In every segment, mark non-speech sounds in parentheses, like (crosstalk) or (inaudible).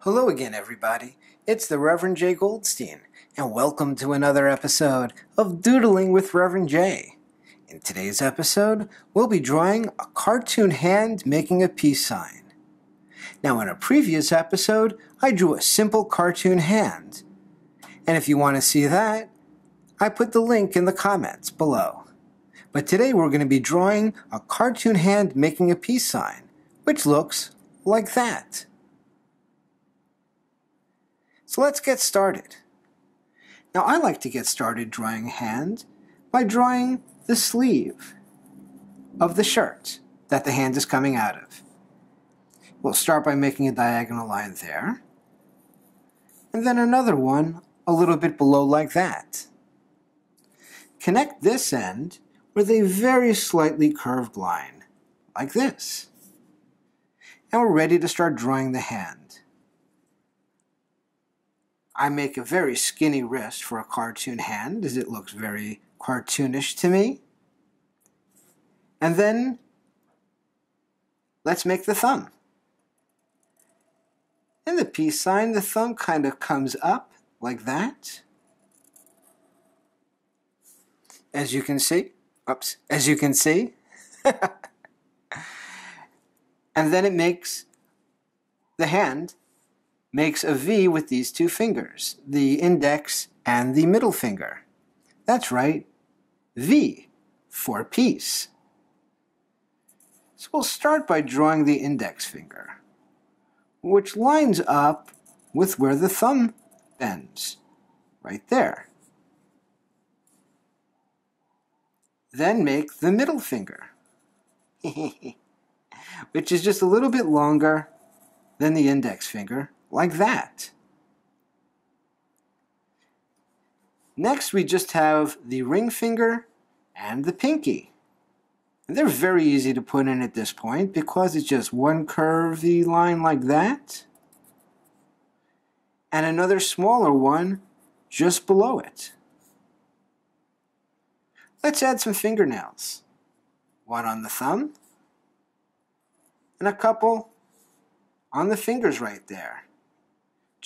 Hello again, everybody. It's the Reverend Jay Goldstein, and welcome to another episode of Doodling with Reverend Jay. In today's episode, we'll be drawing a cartoon hand making a peace sign. Now, in a previous episode, I drew a simple cartoon hand. And if you want to see that, I put the link in the comments below. But today we're going to be drawing a cartoon hand making a peace sign, which looks like that. So let's get started. Now I like to get started drawing hand by drawing the sleeve of the shirt that the hand is coming out of. We'll start by making a diagonal line there, and then another one a little bit below like that. Connect this end with a very slightly curved line, like this. And we're ready to start drawing the hand. I make a very skinny wrist for a cartoon hand as it looks very cartoonish to me. And then let's make the thumb. In the peace sign, the thumb kind of comes up like that. As you can see, oops, as you can see. (laughs) and then it makes the hand makes a V with these two fingers, the index and the middle finger. That's right, V for peace. So we'll start by drawing the index finger, which lines up with where the thumb ends, right there. Then make the middle finger, (laughs) which is just a little bit longer than the index finger, like that. Next, we just have the ring finger and the pinky. And they're very easy to put in at this point because it's just one curvy line like that and another smaller one just below it. Let's add some fingernails. One on the thumb and a couple on the fingers right there.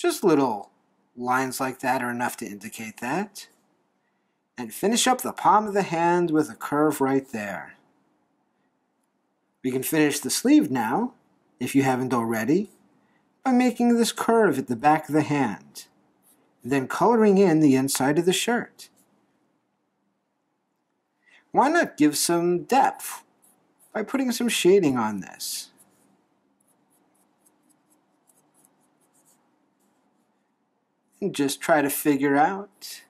Just little lines like that are enough to indicate that. And finish up the palm of the hand with a curve right there. We can finish the sleeve now, if you haven't already, by making this curve at the back of the hand, then coloring in the inside of the shirt. Why not give some depth by putting some shading on this? Just try to figure out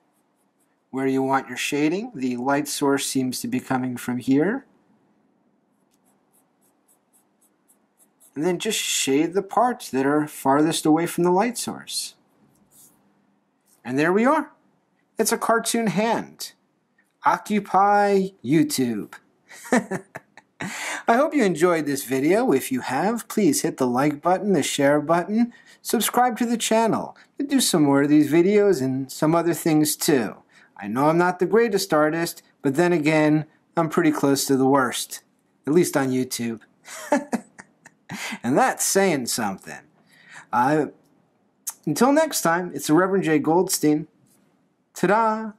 where you want your shading. The light source seems to be coming from here. And then just shade the parts that are farthest away from the light source. And there we are. It's a cartoon hand. Occupy YouTube. (laughs) I hope you enjoyed this video. If you have, please hit the like button, the share button, subscribe to the channel. I do some more of these videos and some other things too. I know I'm not the greatest artist, but then again, I'm pretty close to the worst. At least on YouTube. (laughs) and that's saying something. Uh, until next time, it's the Reverend Jay Goldstein. Ta-da!